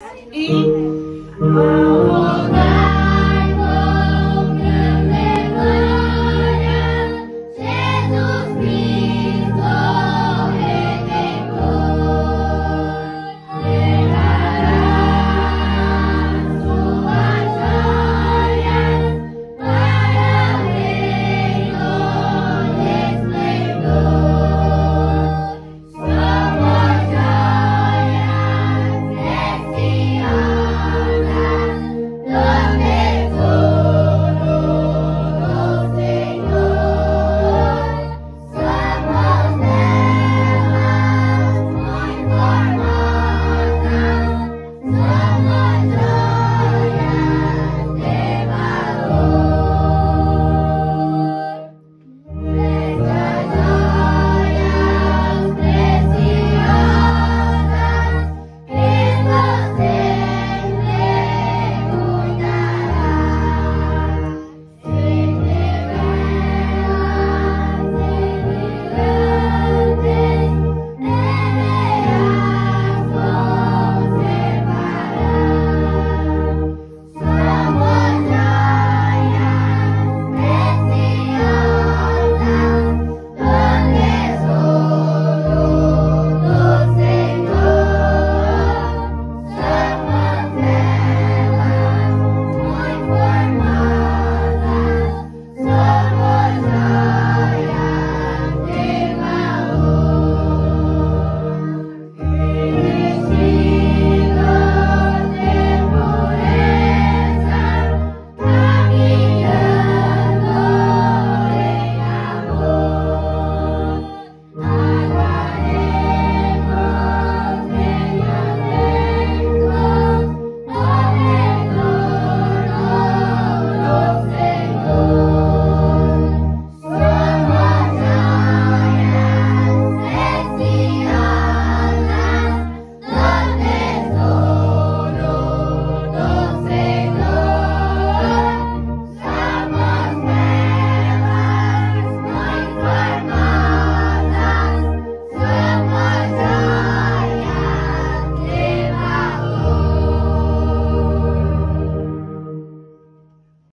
E